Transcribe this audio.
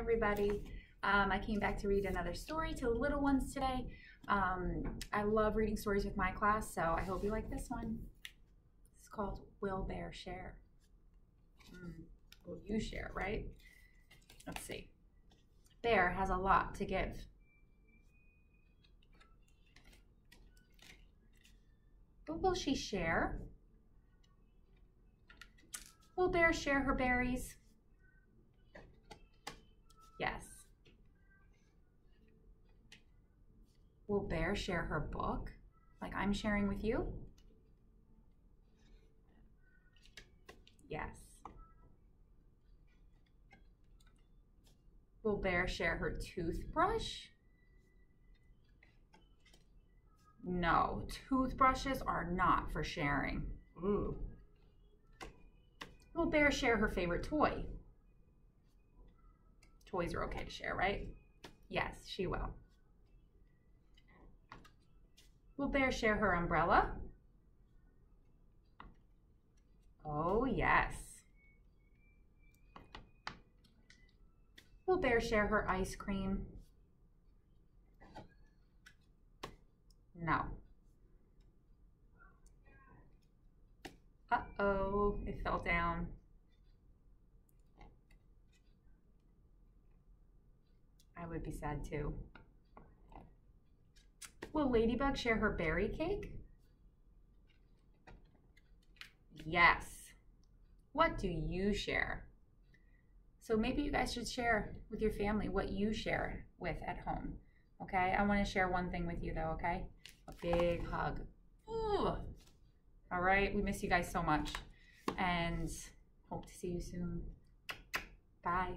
everybody. Um, I came back to read another story to the little ones today. Um, I love reading stories with my class, so I hope you like this one. It's called Will Bear Share? Mm, will you share, right? Let's see. Bear has a lot to give. What will she share? Will Bear share her berries? Yes. Will Bear share her book like I'm sharing with you? Yes. Will Bear share her toothbrush? No, toothbrushes are not for sharing. Ooh. Will Bear share her favorite toy? Toys are okay to share, right? Yes, she will. Will Bear share her umbrella? Oh, yes. Will Bear share her ice cream? No. Uh-oh, it fell down. I would be sad too. Will Ladybug share her berry cake? Yes. What do you share? So maybe you guys should share with your family what you share with at home. Okay, I want to share one thing with you though, okay? A big hug. Ooh. All right, we miss you guys so much and hope to see you soon. Bye.